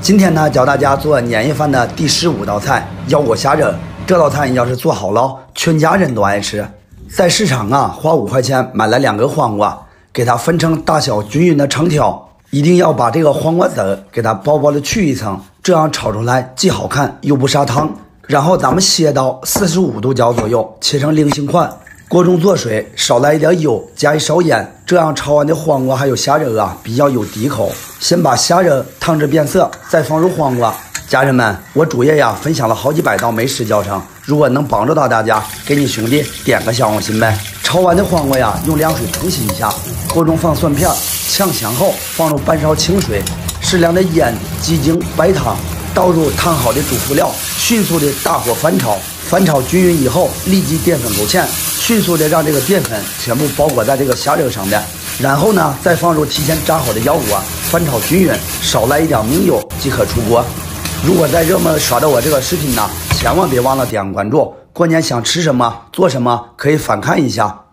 今天呢，教大家做年夜饭的第十五道菜——腰果虾仁。这道菜要是做好了，全家人都爱吃。在市场啊，花五块钱买了两个黄瓜，给它分成大小均匀的长条，一定要把这个黄瓜籽给它薄薄的去一层，这样炒出来既好看又不杀汤。然后咱们切到四十五度角左右，切成菱形块。锅中做水，少来一点油，加一勺盐，这样炒完的黄瓜还有虾仁啊，比较有底口。先把虾仁烫至变色，再放入黄瓜。家人们，我主页呀分享了好几百道美食教程，如果能帮助到大家，给你兄弟点个小红心呗。炒完的黄瓜呀，用凉水冲洗一下。锅中放蒜片，炝香后放入半勺清水，适量的盐、鸡精、白糖，倒入烫好的主辅料，迅速的大火翻炒。翻炒均匀以后，立即淀粉勾芡，迅速的让这个淀粉全部包裹在这个虾仁上面。然后呢，再放入提前炸好的腰果，翻炒均匀，少来一点明油即可出锅。如果在热门刷到我这个视频呢，千万别忘了点个关注。过年想吃什么做什么，可以反看一下。